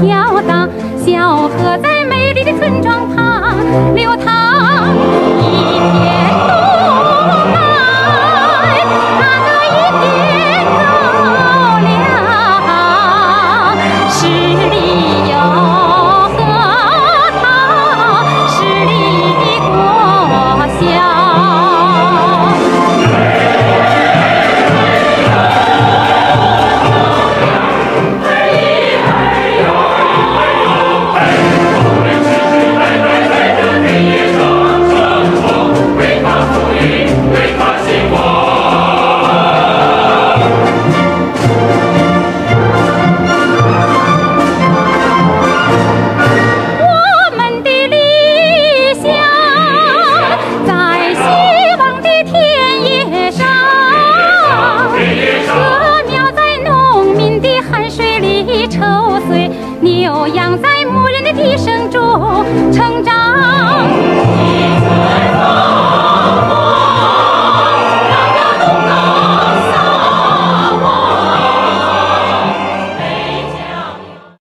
飘荡小河在美丽的村庄旁流淌牛羊在牧人的笛声中成长。